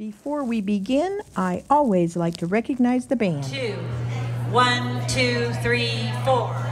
Before we begin, I always like to recognize the band. Two, one, two, three, four.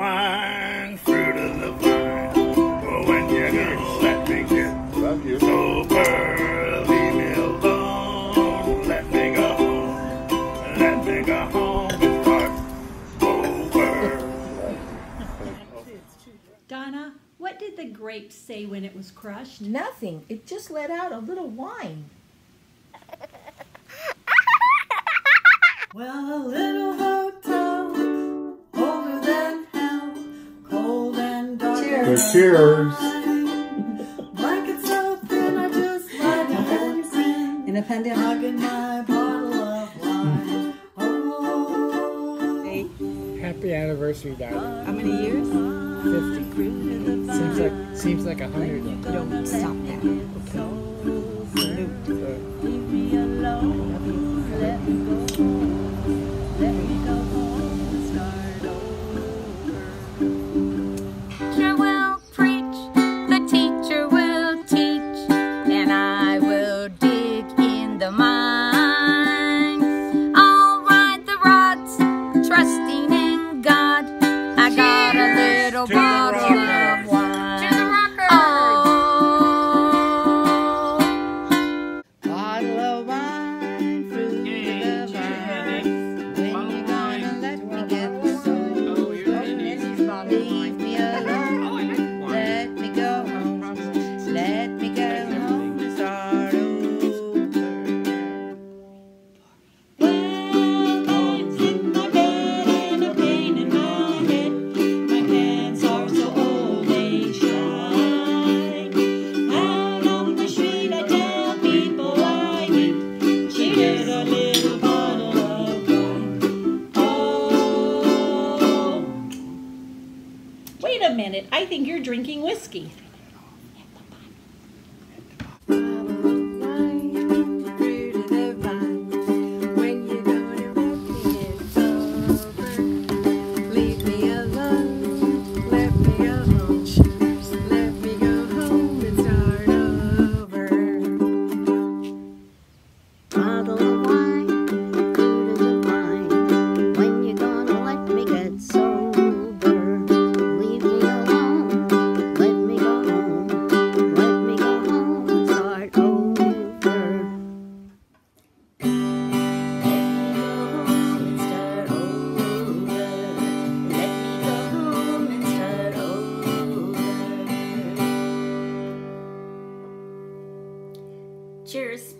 wine, fruit of the vine. Oh, when you go, let me get Love you. sober. Leave me alone. Let me go home. Let me go home. Donna, what did the grape say when it was crushed? Nothing. It just let out a little wine. well, So cheers. Independent. Happy anniversary, darling. How many years? Fifty. Seems like seems like a hundred. Don't stop that. Okay. minute, I think you're drinking whiskey. Cheers!